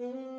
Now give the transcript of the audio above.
Mm-hmm.